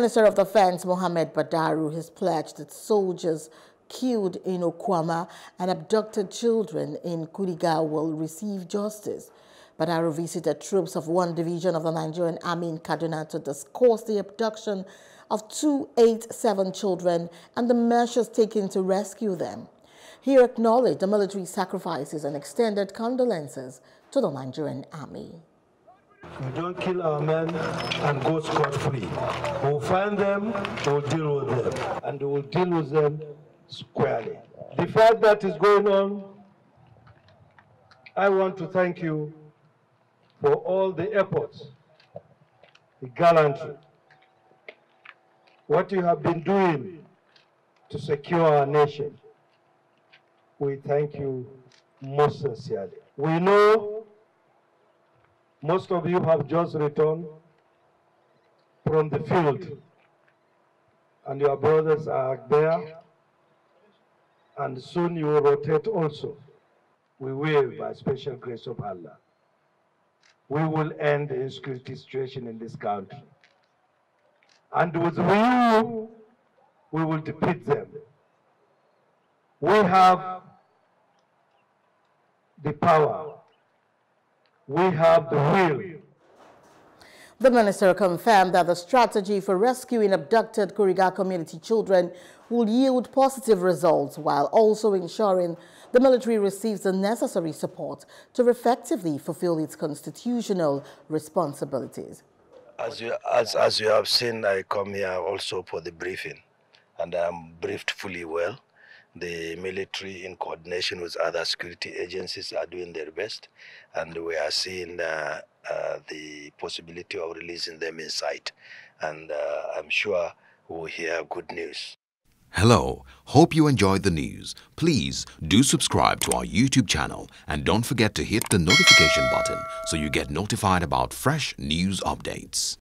Minister of Defense Mohammed Badaru has pledged that soldiers killed in Okuama and abducted children in Kuriga will receive justice. Badaru visited troops of one division of the Nigerian Army in Kaduna to discuss the abduction of 287 children and the measures taken to rescue them. He acknowledged the military sacrifices and extended condolences to the Nigerian Army. We don't kill our men and go scot-free. We'll find them, we'll deal with them, and we'll deal with them squarely. The fight that is going on, I want to thank you for all the efforts, the gallantry, what you have been doing to secure our nation. We thank you most sincerely. We know most of you have just returned from the field, and your brothers are there, and soon you will rotate also. We will, by special grace of Allah. We will end the insecurity situation in this country. And with you, we will defeat them. We have the power we have the will. The minister confirmed that the strategy for rescuing abducted Kuriga community children will yield positive results while also ensuring the military receives the necessary support to effectively fulfill its constitutional responsibilities. As you, as, as you have seen, I come here also for the briefing, and I'm briefed fully well. The military, in coordination with other security agencies, are doing their best, and we are seeing uh, uh, the possibility of releasing them in sight. And uh, I'm sure we'll hear good news. Hello, hope you enjoyed the news. Please do subscribe to our YouTube channel and don't forget to hit the notification button so you get notified about fresh news updates.